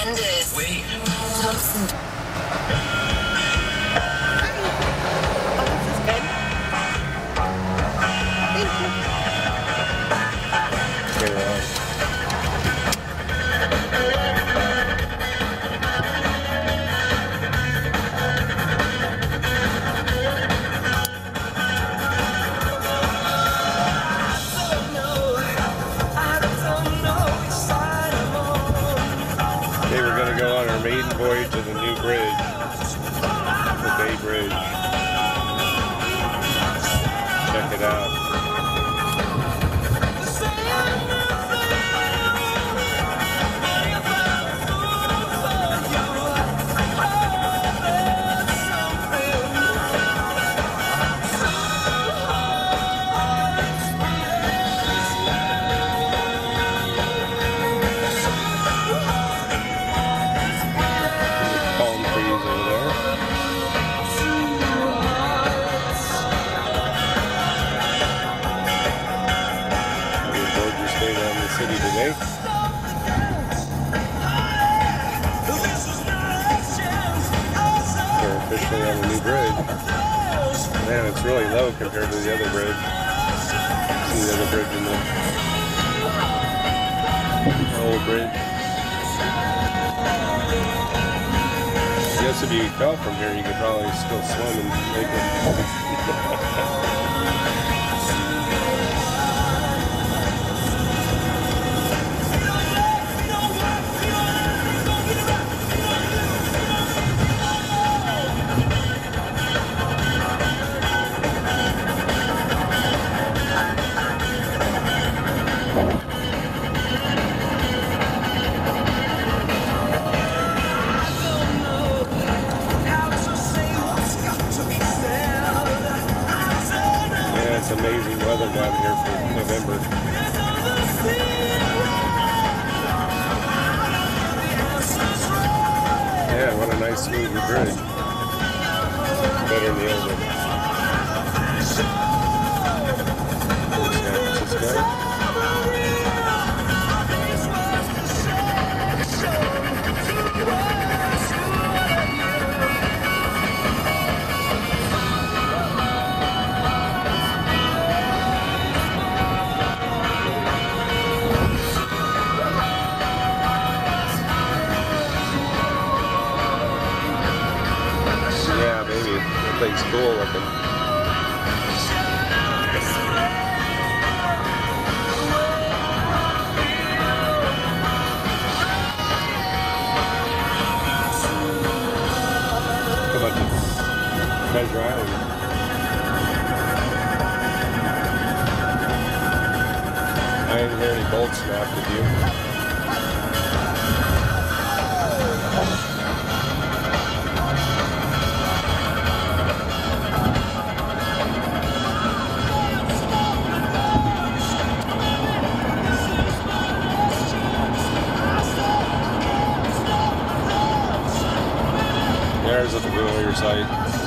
Tremendous. Wait. Thompson. Our maiden voyage of the new bridge, the Bay Bridge. Check it out. City. We're officially on the new bridge. Man, it's really low compared to the other bridge. See the other bridge in the old bridge. I guess if you fell from here, you could probably still swim and make it. it's amazing weather down here for November. Yeah, what a nice smooth bridge. Better than the old one. Thing's cool looking. Treasure Island. I didn't hear any bolts snap, did you? There's a familiar sight.